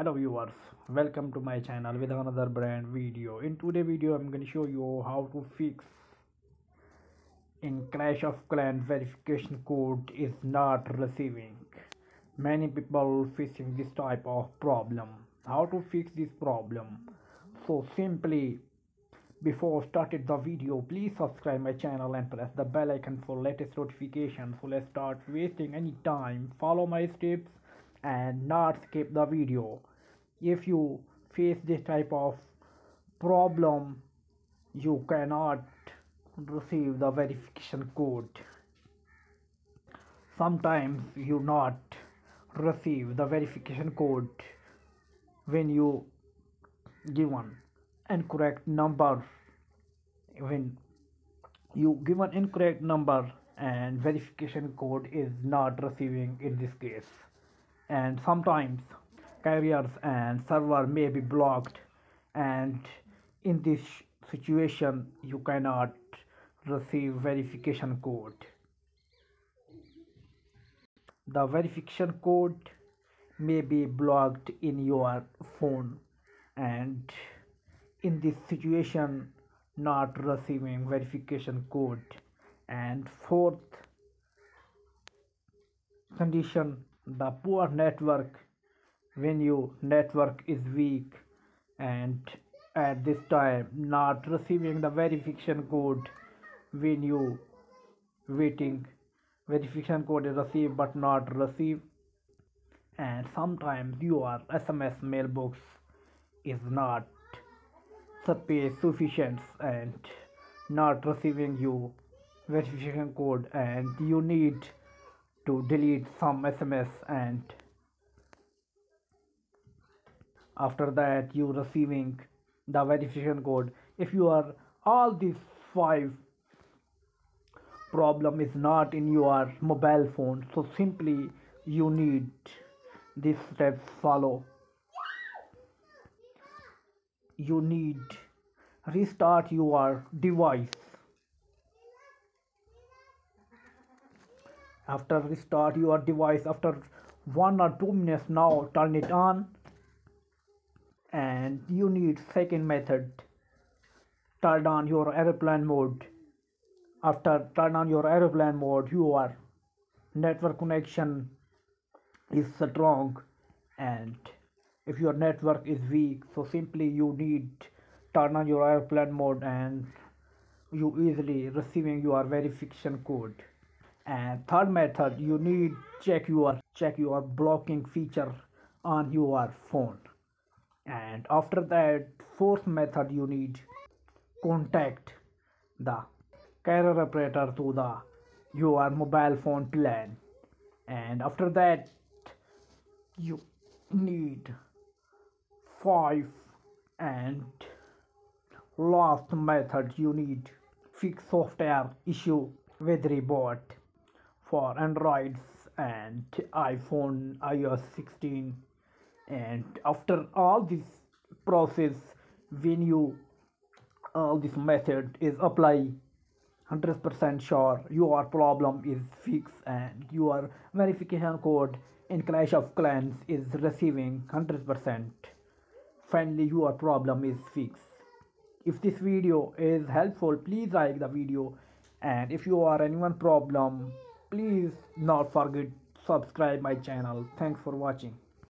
hello viewers welcome to my channel with another brand video. In today video i'm going to show you how to fix in clash of clans verification code is not receiving. Many people facing this type of problem. How to fix this problem? So simply before started the video please subscribe my channel and press the bell icon for latest notifications. So let's start wasting any time. Follow my steps and not skip the video if you face this type of problem you cannot receive the verification code. Sometimes you not receive the verification code when you given incorrect number when you given incorrect number and verification code is not receiving in this case. And sometimes carriers and server may be blocked and in this situation you cannot receive verification code. The verification code may be blocked in your phone and in this situation not receiving verification code. And fourth condition the poor network when your network is weak and at this time not receiving the verification code when you waiting. Verification code is received but not received. And sometimes your sms mailbox is not sufficient and not receiving your verification code and you need to delete some sms and after that you receiving the verification code. If you are all these five problem is not in your mobile phone so simply you need these steps follow. You need restart your device. After restart your device after one or two minutes now turn it on and you need second method. Turn on your airplane mode. After turn on your airplane mode your network connection is strong and if your network is weak so simply you need turn on your airplane mode and you easily receiving your verification code. And third method you need check your check your blocking feature on your phone and after that fourth method you need contact the carrier operator to the your mobile phone plan. And after that you need five and last method you need fix software issue with reboot for androids and iphone ios 16 and after all this process when you all this method is apply 100% sure your problem is fixed and your verification code in clash of clans is receiving 100% finally your problem is fixed. If this video is helpful please like the video. And if you are anyone problem please not forget subscribe my channel. Thanks for watching